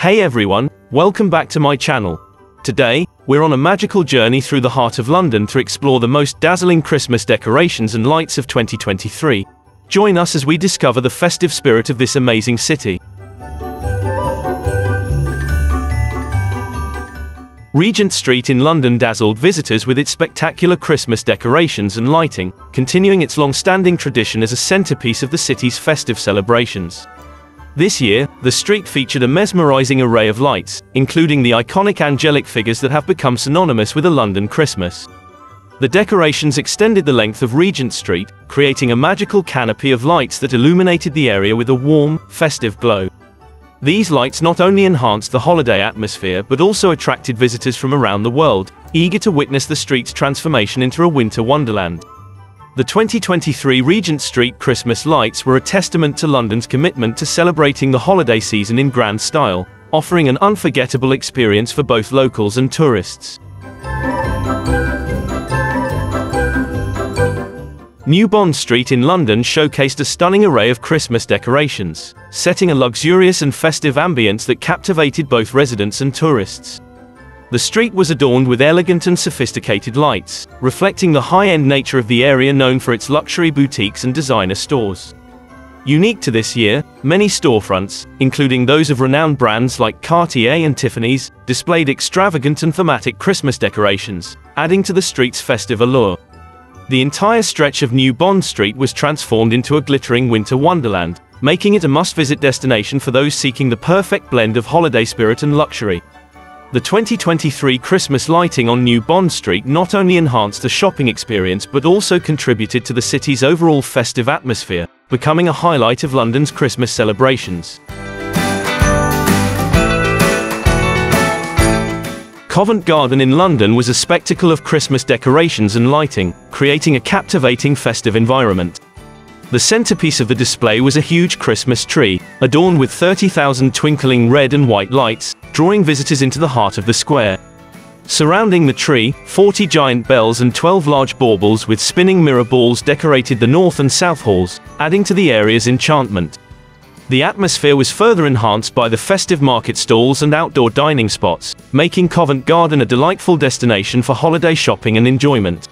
Hey everyone, welcome back to my channel. Today, we're on a magical journey through the heart of London to explore the most dazzling Christmas decorations and lights of 2023. Join us as we discover the festive spirit of this amazing city. Regent Street in London dazzled visitors with its spectacular Christmas decorations and lighting, continuing its long-standing tradition as a centerpiece of the city's festive celebrations. This year, the street featured a mesmerizing array of lights, including the iconic angelic figures that have become synonymous with a London Christmas. The decorations extended the length of Regent Street, creating a magical canopy of lights that illuminated the area with a warm, festive glow. These lights not only enhanced the holiday atmosphere but also attracted visitors from around the world, eager to witness the street's transformation into a winter wonderland. The 2023 Regent Street Christmas lights were a testament to London's commitment to celebrating the holiday season in grand style, offering an unforgettable experience for both locals and tourists. New Bond Street in London showcased a stunning array of Christmas decorations, setting a luxurious and festive ambience that captivated both residents and tourists. The street was adorned with elegant and sophisticated lights, reflecting the high-end nature of the area known for its luxury boutiques and designer stores. Unique to this year, many storefronts, including those of renowned brands like Cartier and Tiffany's, displayed extravagant and thematic Christmas decorations, adding to the street's festive allure. The entire stretch of New Bond Street was transformed into a glittering winter wonderland, making it a must-visit destination for those seeking the perfect blend of holiday spirit and luxury. The 2023 Christmas lighting on New Bond Street not only enhanced the shopping experience but also contributed to the city's overall festive atmosphere, becoming a highlight of London's Christmas celebrations. Covent Garden in London was a spectacle of Christmas decorations and lighting, creating a captivating festive environment. The centerpiece of the display was a huge Christmas tree, adorned with 30,000 twinkling red and white lights, drawing visitors into the heart of the square. Surrounding the tree, 40 giant bells and 12 large baubles with spinning mirror balls decorated the north and south halls, adding to the area's enchantment. The atmosphere was further enhanced by the festive market stalls and outdoor dining spots, making Covent Garden a delightful destination for holiday shopping and enjoyment.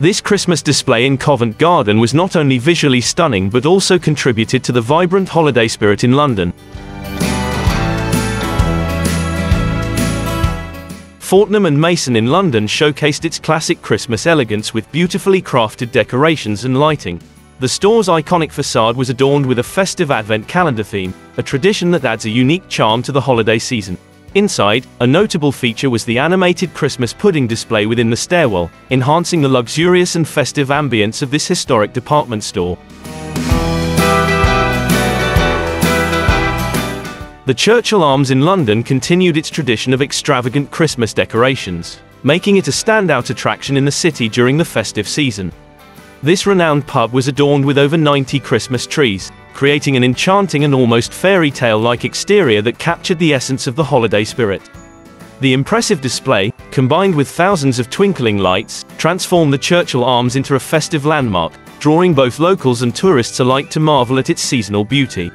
This Christmas display in Covent Garden was not only visually stunning but also contributed to the vibrant holiday spirit in London. Fortnum and Mason in London showcased its classic Christmas elegance with beautifully crafted decorations and lighting. The store's iconic facade was adorned with a festive advent calendar theme, a tradition that adds a unique charm to the holiday season. Inside, a notable feature was the animated Christmas pudding display within the stairwell, enhancing the luxurious and festive ambience of this historic department store. The Churchill Arms in London continued its tradition of extravagant Christmas decorations, making it a standout attraction in the city during the festive season. This renowned pub was adorned with over 90 Christmas trees, creating an enchanting and almost fairy tale-like exterior that captured the essence of the holiday spirit. The impressive display, combined with thousands of twinkling lights, transformed the Churchill Arms into a festive landmark, drawing both locals and tourists alike to marvel at its seasonal beauty.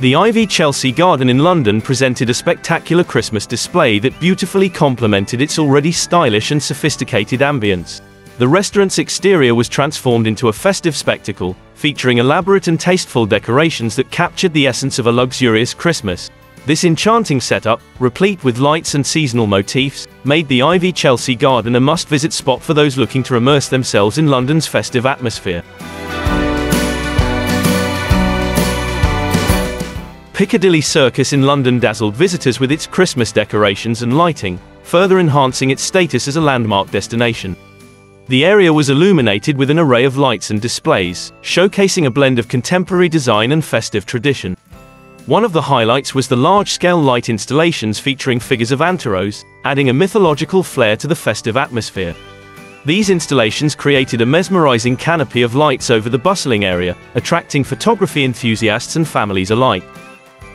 The Ivy Chelsea Garden in London presented a spectacular Christmas display that beautifully complemented its already stylish and sophisticated ambience. The restaurant's exterior was transformed into a festive spectacle, featuring elaborate and tasteful decorations that captured the essence of a luxurious Christmas. This enchanting setup, replete with lights and seasonal motifs, made the Ivy Chelsea Garden a must-visit spot for those looking to immerse themselves in London's festive atmosphere. Piccadilly Circus in London dazzled visitors with its Christmas decorations and lighting, further enhancing its status as a landmark destination. The area was illuminated with an array of lights and displays, showcasing a blend of contemporary design and festive tradition. One of the highlights was the large-scale light installations featuring figures of Anteros, adding a mythological flair to the festive atmosphere. These installations created a mesmerizing canopy of lights over the bustling area, attracting photography enthusiasts and families alike.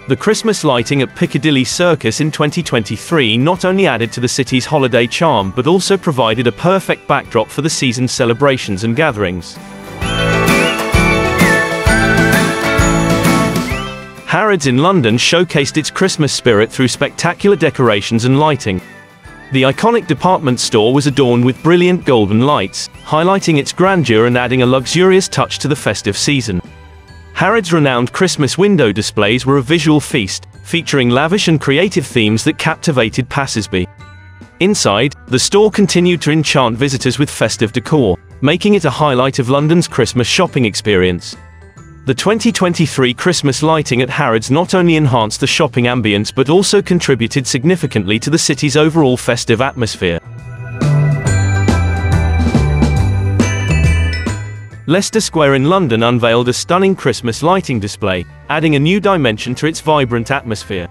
The Christmas lighting at Piccadilly Circus in 2023 not only added to the city's holiday charm but also provided a perfect backdrop for the season's celebrations and gatherings. Harrods in London showcased its Christmas spirit through spectacular decorations and lighting. The iconic department store was adorned with brilliant golden lights, highlighting its grandeur and adding a luxurious touch to the festive season. Harrods' renowned Christmas window displays were a visual feast, featuring lavish and creative themes that captivated passersby. Inside, the store continued to enchant visitors with festive decor, making it a highlight of London's Christmas shopping experience. The 2023 Christmas lighting at Harrods not only enhanced the shopping ambience but also contributed significantly to the city's overall festive atmosphere. Leicester Square in London unveiled a stunning Christmas lighting display, adding a new dimension to its vibrant atmosphere.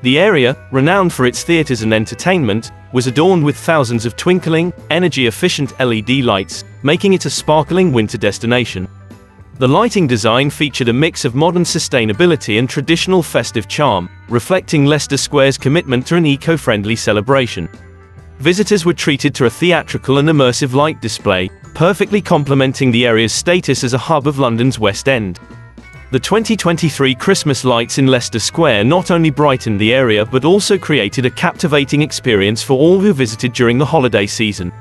The area, renowned for its theatres and entertainment, was adorned with thousands of twinkling, energy-efficient LED lights, making it a sparkling winter destination. The lighting design featured a mix of modern sustainability and traditional festive charm, reflecting Leicester Square's commitment to an eco-friendly celebration. Visitors were treated to a theatrical and immersive light display, perfectly complementing the area's status as a hub of London's West End. The 2023 Christmas lights in Leicester Square not only brightened the area but also created a captivating experience for all who visited during the holiday season.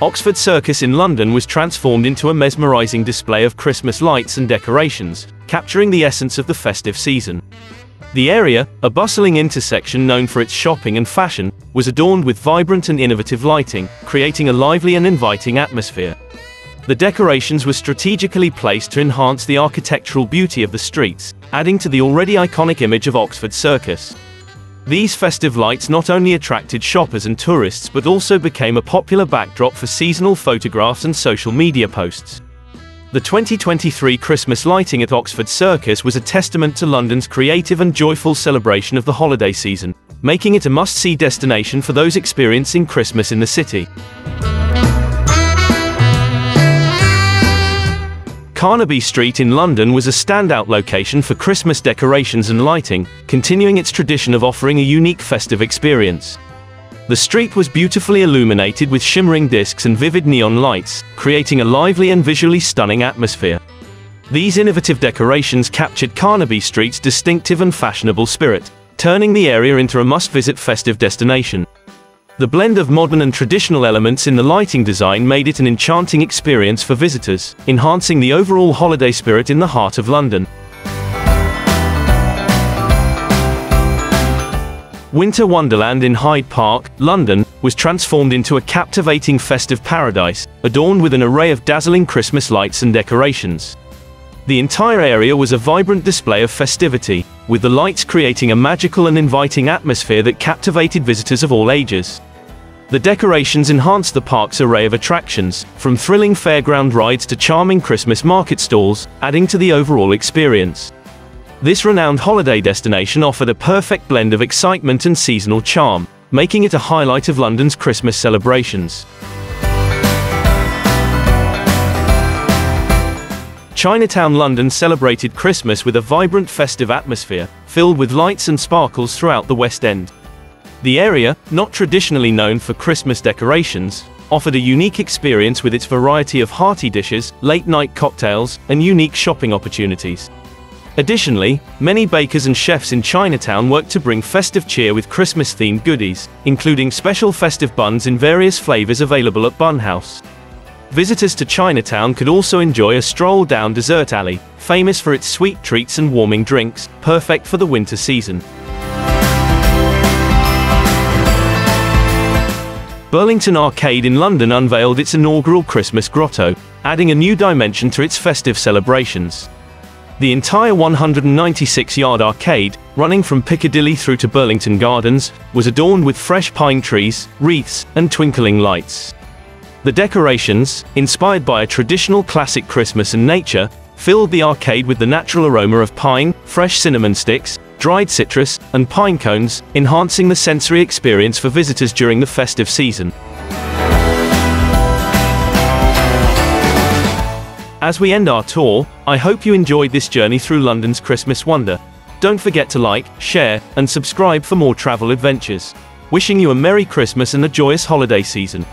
Oxford Circus in London was transformed into a mesmerizing display of Christmas lights and decorations, capturing the essence of the festive season. The area, a bustling intersection known for its shopping and fashion, was adorned with vibrant and innovative lighting, creating a lively and inviting atmosphere. The decorations were strategically placed to enhance the architectural beauty of the streets, adding to the already iconic image of Oxford Circus. These festive lights not only attracted shoppers and tourists but also became a popular backdrop for seasonal photographs and social media posts. The 2023 Christmas lighting at Oxford Circus was a testament to London's creative and joyful celebration of the holiday season, making it a must-see destination for those experiencing Christmas in the city. Carnaby Street in London was a standout location for Christmas decorations and lighting, continuing its tradition of offering a unique festive experience. The street was beautifully illuminated with shimmering discs and vivid neon lights, creating a lively and visually stunning atmosphere. These innovative decorations captured Carnaby Street's distinctive and fashionable spirit, turning the area into a must-visit festive destination. The blend of modern and traditional elements in the lighting design made it an enchanting experience for visitors, enhancing the overall holiday spirit in the heart of London. Winter Wonderland in Hyde Park, London, was transformed into a captivating festive paradise, adorned with an array of dazzling Christmas lights and decorations. The entire area was a vibrant display of festivity, with the lights creating a magical and inviting atmosphere that captivated visitors of all ages. The decorations enhanced the park's array of attractions, from thrilling fairground rides to charming Christmas market stalls, adding to the overall experience. This renowned holiday destination offered a perfect blend of excitement and seasonal charm, making it a highlight of London's Christmas celebrations. Chinatown London celebrated Christmas with a vibrant festive atmosphere, filled with lights and sparkles throughout the West End. The area, not traditionally known for Christmas decorations, offered a unique experience with its variety of hearty dishes, late-night cocktails, and unique shopping opportunities. Additionally, many bakers and chefs in Chinatown worked to bring festive cheer with Christmas-themed goodies, including special festive buns in various flavors available at Bun House. Visitors to Chinatown could also enjoy a stroll down Dessert Alley, famous for its sweet treats and warming drinks, perfect for the winter season. Burlington Arcade in London unveiled its inaugural Christmas grotto, adding a new dimension to its festive celebrations. The entire 196-yard arcade, running from Piccadilly through to Burlington Gardens, was adorned with fresh pine trees, wreaths, and twinkling lights. The decorations, inspired by a traditional classic Christmas and nature, filled the arcade with the natural aroma of pine, fresh cinnamon sticks, dried citrus, and pine cones, enhancing the sensory experience for visitors during the festive season. As we end our tour, I hope you enjoyed this journey through London's Christmas wonder. Don't forget to like, share, and subscribe for more travel adventures. Wishing you a Merry Christmas and a joyous holiday season.